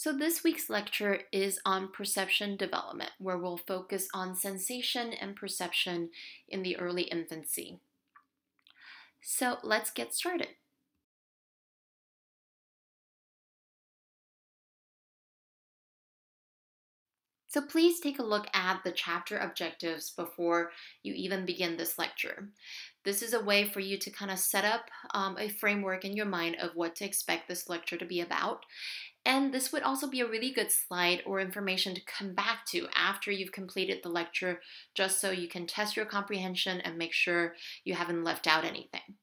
So, this week's lecture is on perception development, where we'll focus on sensation and perception in the early infancy. So, let's get started. So please take a look at the chapter objectives before you even begin this lecture. This is a way for you to kind of set up um, a framework in your mind of what to expect this lecture to be about. And this would also be a really good slide or information to come back to after you've completed the lecture, just so you can test your comprehension and make sure you haven't left out anything.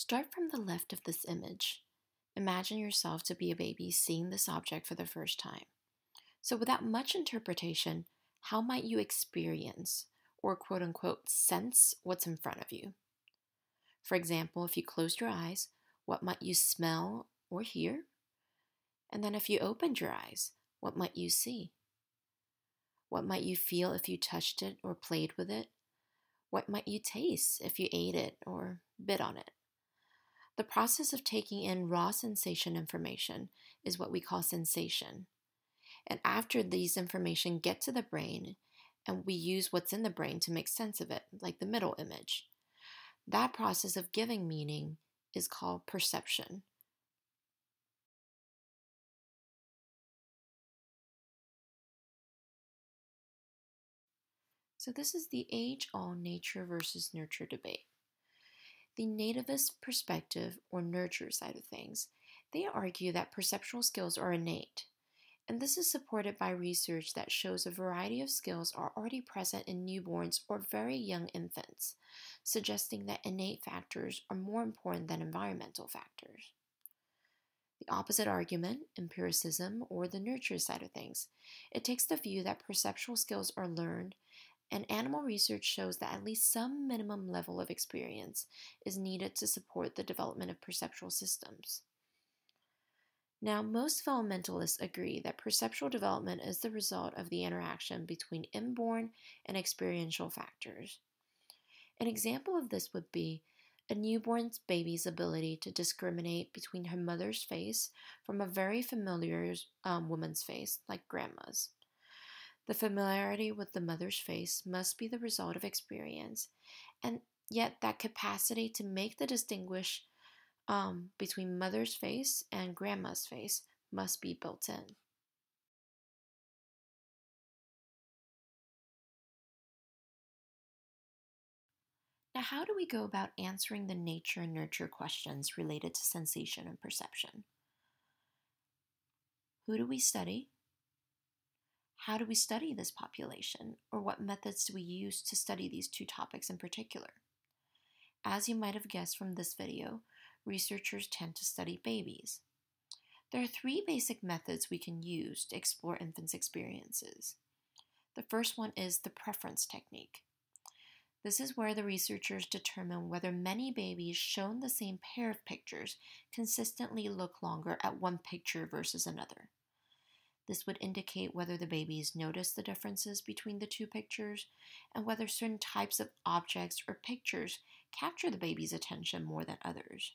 Start from the left of this image. Imagine yourself to be a baby seeing this object for the first time. So, without much interpretation, how might you experience or quote unquote sense what's in front of you? For example, if you closed your eyes, what might you smell or hear? And then if you opened your eyes, what might you see? What might you feel if you touched it or played with it? What might you taste if you ate it or bit on it? The process of taking in raw sensation information is what we call sensation. And after these information get to the brain, and we use what's in the brain to make sense of it, like the middle image, that process of giving meaning is called perception. So, this is the age old nature versus nurture debate the nativist perspective or nurture side of things, they argue that perceptual skills are innate. And this is supported by research that shows a variety of skills are already present in newborns or very young infants, suggesting that innate factors are more important than environmental factors. The opposite argument, empiricism or the nurture side of things, it takes the view that perceptual skills are learned and animal research shows that at least some minimum level of experience is needed to support the development of perceptual systems. Now, most developmentalists agree that perceptual development is the result of the interaction between inborn and experiential factors. An example of this would be a newborn baby's ability to discriminate between her mother's face from a very familiar um, woman's face, like grandma's. The familiarity with the mother's face must be the result of experience, and yet that capacity to make the distinguish um, between mother's face and grandma's face must be built in. Now, how do we go about answering the nature and nurture questions related to sensation and perception? Who do we study? How do we study this population, or what methods do we use to study these two topics in particular? As you might have guessed from this video, researchers tend to study babies. There are three basic methods we can use to explore infants' experiences. The first one is the preference technique. This is where the researchers determine whether many babies shown the same pair of pictures consistently look longer at one picture versus another. This would indicate whether the babies notice the differences between the two pictures and whether certain types of objects or pictures capture the baby's attention more than others.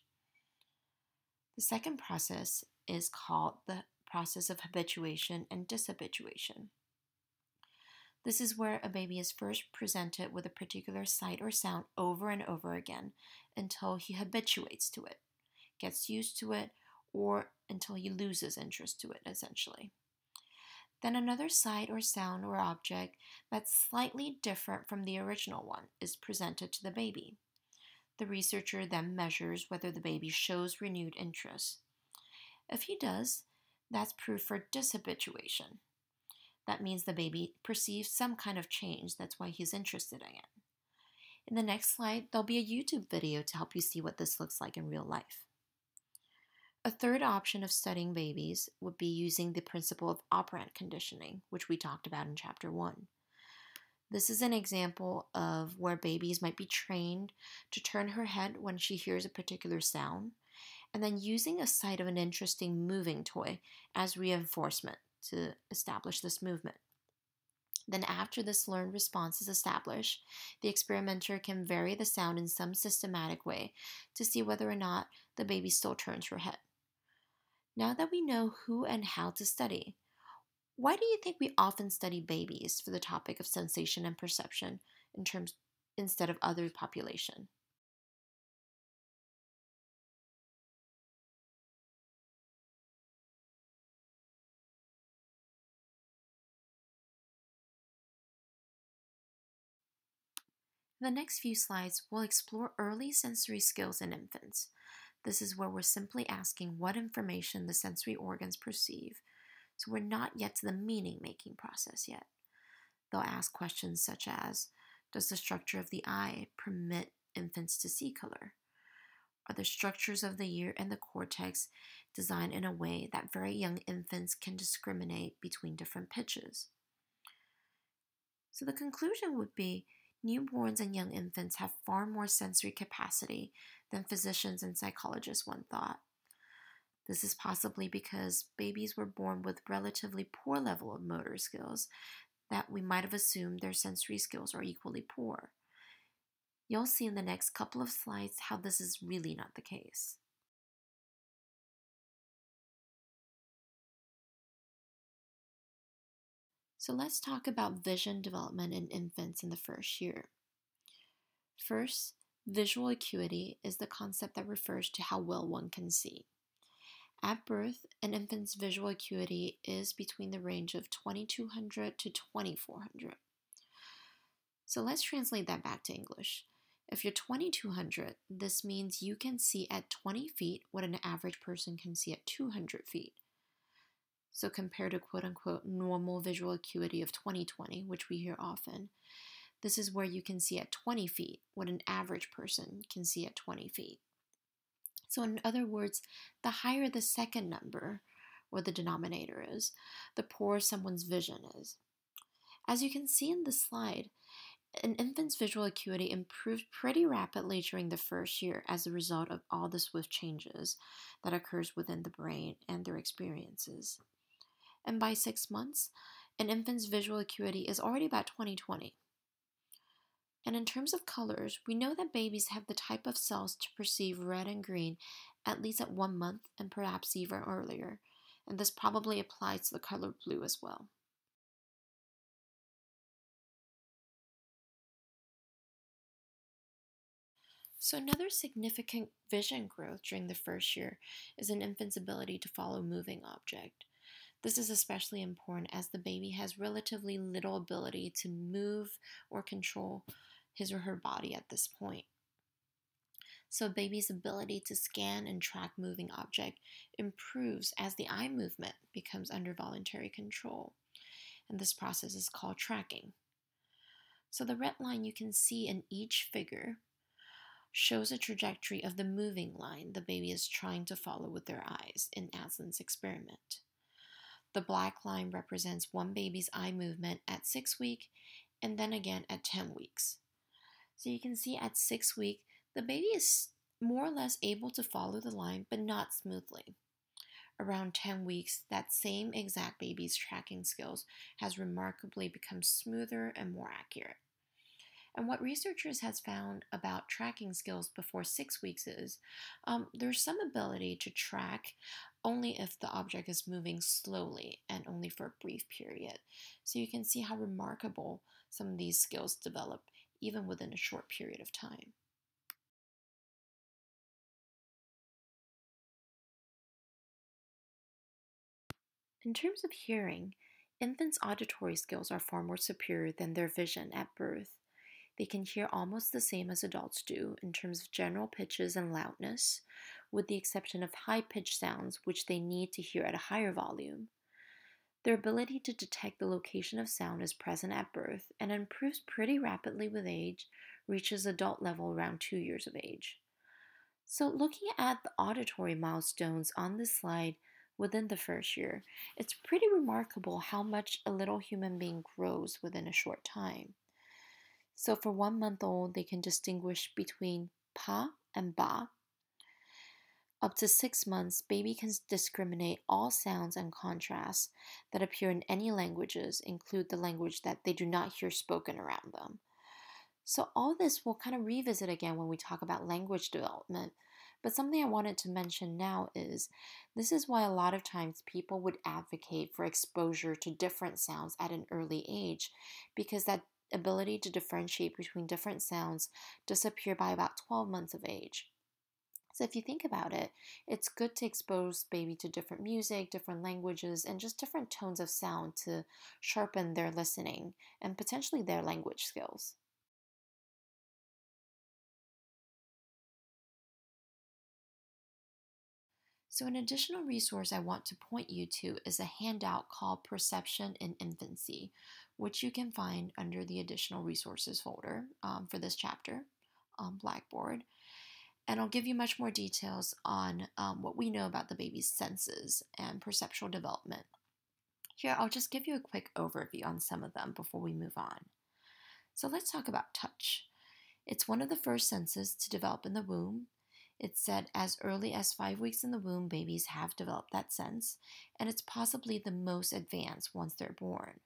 The second process is called the process of habituation and dishabituation. This is where a baby is first presented with a particular sight or sound over and over again until he habituates to it, gets used to it, or until he loses interest to it, essentially. Then another sight or sound or object that's slightly different from the original one is presented to the baby. The researcher then measures whether the baby shows renewed interest. If he does, that's proof for dishabituation. That means the baby perceives some kind of change, that's why he's interested in it. In the next slide, there'll be a YouTube video to help you see what this looks like in real life. A third option of studying babies would be using the principle of operant conditioning, which we talked about in chapter 1. This is an example of where babies might be trained to turn her head when she hears a particular sound, and then using a sight of an interesting moving toy as reinforcement to establish this movement. Then, after this learned response is established, the experimenter can vary the sound in some systematic way to see whether or not the baby still turns her head. Now that we know who and how to study, why do you think we often study babies for the topic of sensation and perception in terms instead of other population? The next few slides, we'll explore early sensory skills in infants. This is where we're simply asking what information the sensory organs perceive, so we're not yet to the meaning making process yet. They'll ask questions such as Does the structure of the eye permit infants to see color? Are the structures of the ear and the cortex designed in a way that very young infants can discriminate between different pitches? So the conclusion would be newborns and young infants have far more sensory capacity than physicians and psychologists once thought. This is possibly because babies were born with relatively poor level of motor skills that we might have assumed their sensory skills are equally poor. You'll see in the next couple of slides how this is really not the case. So let's talk about vision development in infants in the first year. First, visual acuity is the concept that refers to how well one can see. At birth, an infant's visual acuity is between the range of 2200 to 2400. So let's translate that back to English. If you're 2200, this means you can see at 20 feet what an average person can see at 200 feet. So, compared to quote unquote normal visual acuity of 2020, which we hear often, this is where you can see at 20 feet what an average person can see at 20 feet. So, in other words, the higher the second number, or the denominator is, the poorer someone's vision is. As you can see in the slide, an infant's visual acuity improves pretty rapidly during the first year as a result of all the swift changes that occurs within the brain and their experiences and by six months, an infant's visual acuity is already about 20/20. And in terms of colors, we know that babies have the type of cells to perceive red and green at least at one month and perhaps even earlier, and this probably applies to the color blue as well. So, another significant vision growth during the first year is an infant's ability to follow moving object. This is especially important as the baby has relatively little ability to move or control his or her body at this point. So, a baby's ability to scan and track moving object improves as the eye movement becomes under voluntary control. And this process is called tracking. So, the red line you can see in each figure shows a trajectory of the moving line the baby is trying to follow with their eyes in Aslin's experiment. The black line represents one baby's eye movement at six week and then again at 10 weeks. So you can see at six week, the baby is more or less able to follow the line, but not smoothly. Around 10 weeks, that same exact baby's tracking skills has remarkably become smoother and more accurate. And what researchers has found about tracking skills before six weeks is um, there's some ability to track only if the object is moving slowly and only for a brief period. So you can see how remarkable some of these skills develop even within a short period of time. In terms of hearing, infants' auditory skills are far more superior than their vision at birth. They can hear almost the same as adults do in terms of general pitches and loudness, with the exception of high pitched sounds, which they need to hear at a higher volume. Their ability to detect the location of sound is present at birth and improves pretty rapidly with age, reaches adult level around two years of age. So, looking at the auditory milestones on this slide within the first year, it's pretty remarkable how much a little human being grows within a short time. So for one month old, they can distinguish between pa and ba. Up to six months, baby can discriminate all sounds and contrasts that appear in any languages, include the language that they do not hear spoken around them. So, all this we'll kind of revisit again when we talk about language development. But something I wanted to mention now is this is why a lot of times people would advocate for exposure to different sounds at an early age, because that ability to differentiate between different sounds disappear by about 12 months of age. So, if you think about it, it's good to expose baby to different music, different languages, and just different tones of sound to sharpen their listening and potentially their language skills. So, an additional resource I want to point you to is a handout called Perception in Infancy, which you can find under the additional resources folder um, for this chapter on Blackboard. And I'll give you much more details on um, what we know about the baby's senses and perceptual development. Here, I'll just give you a quick overview on some of them before we move on. So, let's talk about touch. It's one of the first senses to develop in the womb it's said as early as five weeks in the womb, babies have developed that sense, and it's possibly the most advanced once they're born.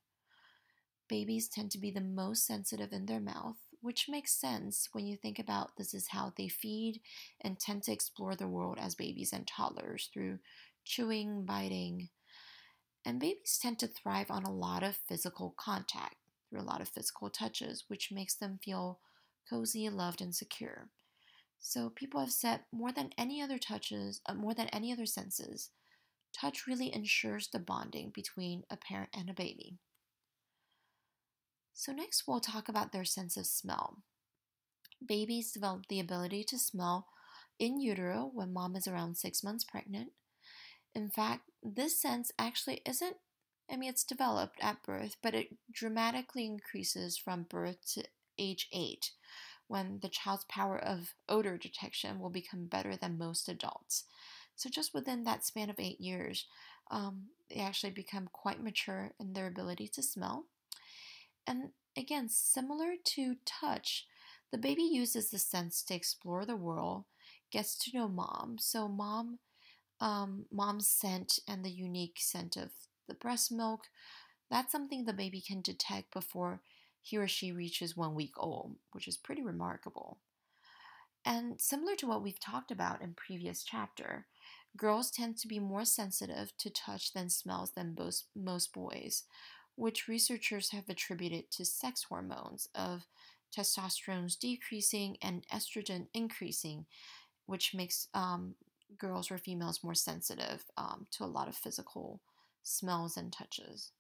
Babies tend to be the most sensitive in their mouth, which makes sense when you think about this is how they feed and tend to explore the world as babies and toddlers through chewing, biting. And babies tend to thrive on a lot of physical contact, through a lot of physical touches, which makes them feel cozy, loved, and secure. So people have said more than any other touches, uh, more than any other senses, touch really ensures the bonding between a parent and a baby. So next we'll talk about their sense of smell. Babies develop the ability to smell in utero when mom is around six months pregnant. In fact, this sense actually isn't, I mean, it's developed at birth, but it dramatically increases from birth to age eight, when the child's power of odor detection will become better than most adults. So, just within that span of eight years, um, they actually become quite mature in their ability to smell. And again, similar to touch, the baby uses the sense to explore the world, gets to know mom. So, mom, um, mom's scent and the unique scent of the breast milk, that's something the baby can detect before he or she reaches one week old, which is pretty remarkable. And similar to what we've talked about in previous chapter, girls tend to be more sensitive to touch than smells than most, most boys, which researchers have attributed to sex hormones of testosterone decreasing and estrogen increasing, which makes um, girls or females more sensitive um, to a lot of physical smells and touches.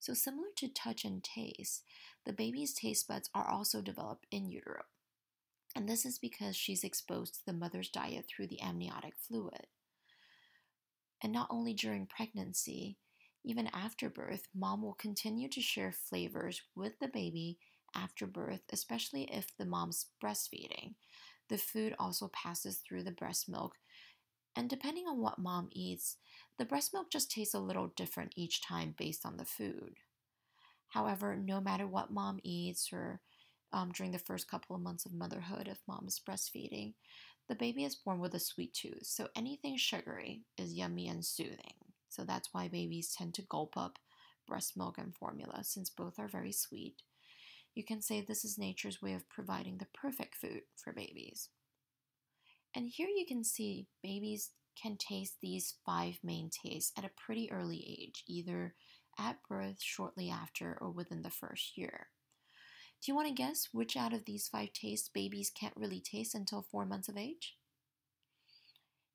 So, similar to touch and taste, the baby's taste buds are also developed in utero. And this is because she's exposed to the mother's diet through the amniotic fluid. And not only during pregnancy, even after birth, mom will continue to share flavors with the baby after birth, especially if the mom's breastfeeding. The food also passes through the breast milk and depending on what mom eats, the breast milk just tastes a little different each time based on the food. However, no matter what mom eats or um, during the first couple of months of motherhood, if mom is breastfeeding, the baby is born with a sweet tooth. So anything sugary is yummy and soothing. So that's why babies tend to gulp up breast milk and formula since both are very sweet. You can say this is nature's way of providing the perfect food for babies. And here you can see babies can taste these five main tastes at a pretty early age, either at birth, shortly after, or within the first year. Do you want to guess which out of these five tastes babies can't really taste until four months of age?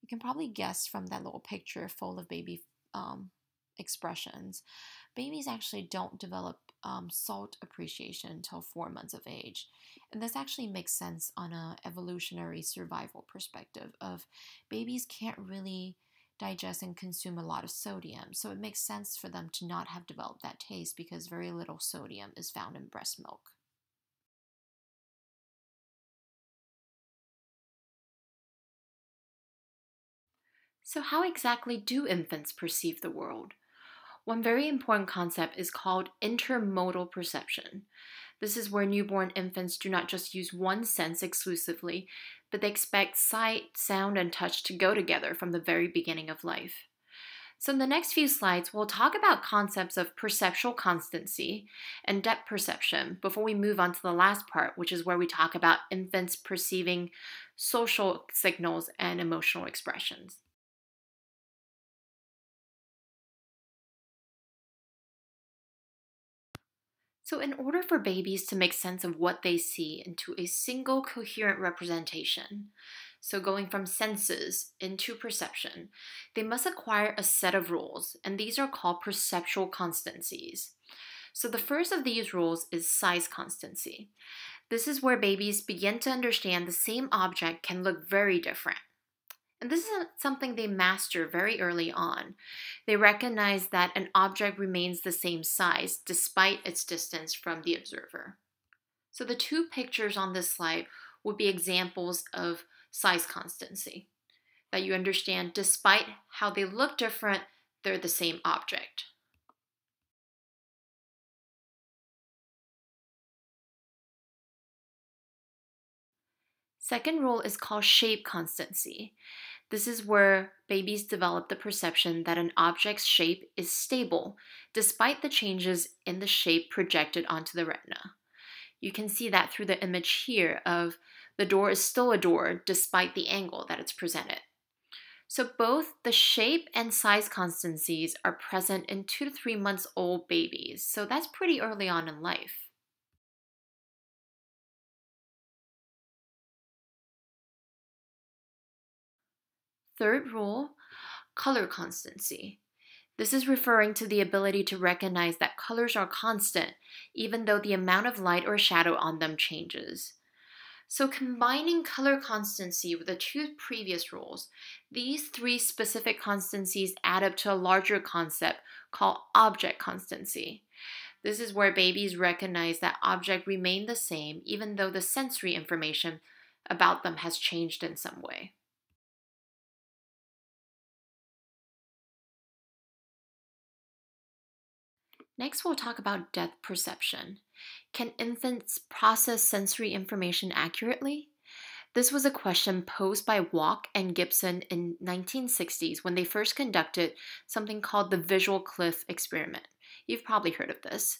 You can probably guess from that little picture full of baby um, expressions. Babies actually don't develop um, salt appreciation until four months of age. And this actually makes sense on an evolutionary survival perspective of babies can't really digest and consume a lot of sodium. So it makes sense for them to not have developed that taste because very little sodium is found in breast milk. So, how exactly do infants perceive the world? One very important concept is called intermodal perception. This is where newborn infants do not just use one sense exclusively, but they expect sight, sound, and touch to go together from the very beginning of life. So, in the next few slides, we'll talk about concepts of perceptual constancy and depth perception before we move on to the last part, which is where we talk about infants perceiving social signals and emotional expressions. So, in order for babies to make sense of what they see into a single coherent representation, so going from senses into perception, they must acquire a set of rules, and these are called perceptual constancies. So, the first of these rules is size constancy. This is where babies begin to understand the same object can look very different. And this is something they master very early on. They recognize that an object remains the same size despite its distance from the observer. So the two pictures on this slide would be examples of size constancy. That you understand despite how they look different, they're the same object. Second rule is called shape constancy. This is where babies develop the perception that an object's shape is stable, despite the changes in the shape projected onto the retina. You can see that through the image here of the door is still a door despite the angle that it's presented. So both the shape and size constancies are present in two to three months old babies. So that's pretty early on in life. Third rule, color constancy. This is referring to the ability to recognize that colors are constant, even though the amount of light or shadow on them changes. So, combining color constancy with the two previous rules, these three specific constancies add up to a larger concept called object constancy. This is where babies recognize that objects remain the same even though the sensory information about them has changed in some way. Next, we'll talk about depth perception. Can infants process sensory information accurately? This was a question posed by Walk and Gibson in 1960s when they first conducted something called the visual cliff experiment. You've probably heard of this.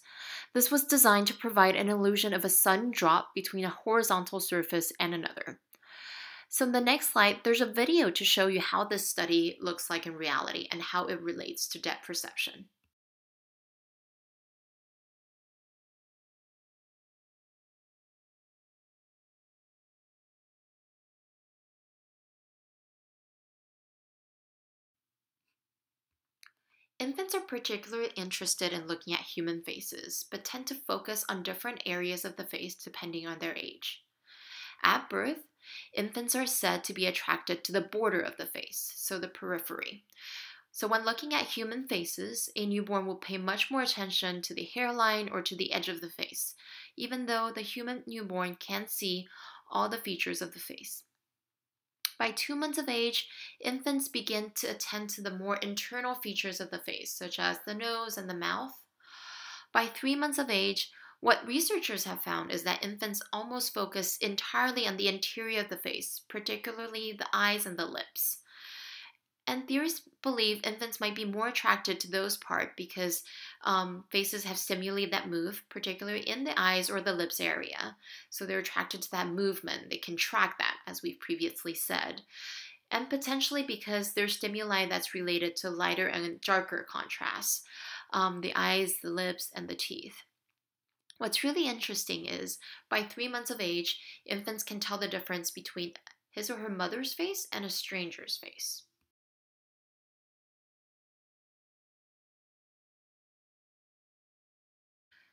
This was designed to provide an illusion of a sudden drop between a horizontal surface and another. So in the next slide, there's a video to show you how this study looks like in reality and how it relates to depth perception. Infants are particularly interested in looking at human faces, but tend to focus on different areas of the face depending on their age. At birth, infants are said to be attracted to the border of the face, so the periphery. So, when looking at human faces, a newborn will pay much more attention to the hairline or to the edge of the face, even though the human newborn can't see all the features of the face. By two months of age, infants begin to attend to the more internal features of the face, such as the nose and the mouth. By three months of age, what researchers have found is that infants almost focus entirely on the interior of the face, particularly the eyes and the lips. And theorists believe infants might be more attracted to those parts because um, faces have stimuli that move, particularly in the eyes or the lips area. So they're attracted to that movement. They can track that, as we've previously said. And potentially because there's stimuli that's related to lighter and darker contrasts um, the eyes, the lips, and the teeth. What's really interesting is by three months of age, infants can tell the difference between his or her mother's face and a stranger's face.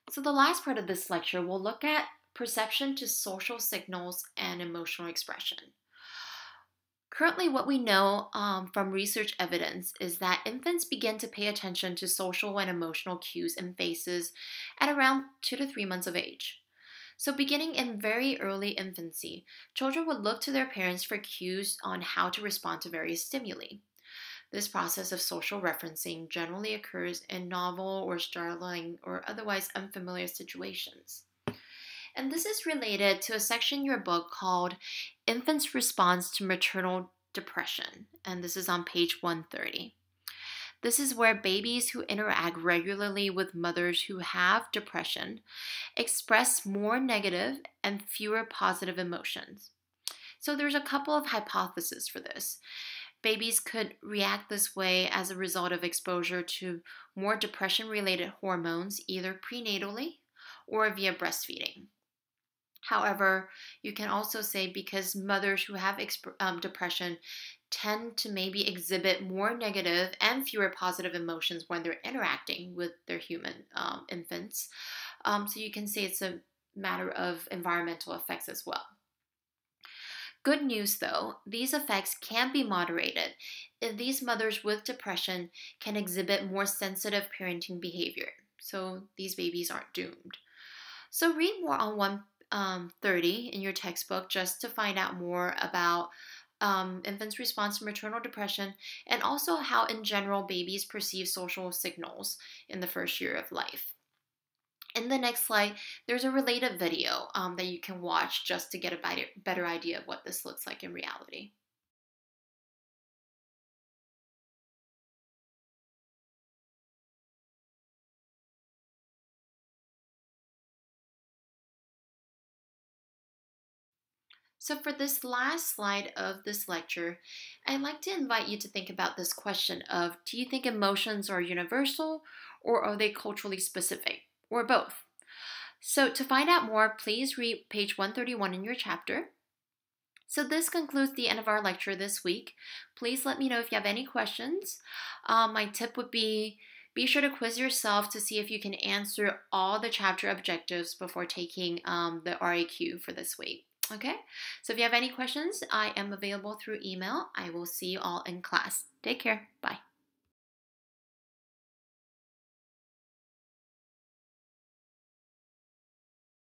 So the last part of this lecture, we'll look at perception to social signals and emotional expression. Currently, what we know um, from research evidence is that infants begin to pay attention to social and emotional cues and faces at around two to three months of age. So, beginning in very early infancy, children would look to their parents for cues on how to respond to various stimuli. This process of social referencing generally occurs in novel or startling or otherwise unfamiliar situations. And this is related to a section in your book called Infants' Response to Maternal Depression. And this is on page 130. This is where babies who interact regularly with mothers who have depression express more negative and fewer positive emotions. So there's a couple of hypotheses for this. Babies could react this way as a result of exposure to more depression related hormones, either prenatally or via breastfeeding. However, you can also say because mothers who have um, depression tend to maybe exhibit more negative and fewer positive emotions when they're interacting with their human um, infants. Um, so you can say it's a matter of environmental effects as well. Good news though, these effects can be moderated if these mothers with depression can exhibit more sensitive parenting behavior. So these babies aren't doomed. So read more on 130 um, in your textbook just to find out more about um, infants' response to maternal depression and also how, in general, babies perceive social signals in the first year of life. In the next slide, there's a related video um, that you can watch just to get a better idea of what this looks like in reality. So for this last slide of this lecture, I'd like to invite you to think about this question of, do you think emotions are universal or are they culturally specific? or both. So to find out more, please read page 131 in your chapter. So this concludes the end of our lecture this week. Please let me know if you have any questions. Um, my tip would be be sure to quiz yourself to see if you can answer all the chapter objectives before taking um, the RAQ for this week. Okay, so if you have any questions, I am available through email. I will see you all in class. Take care. Bye.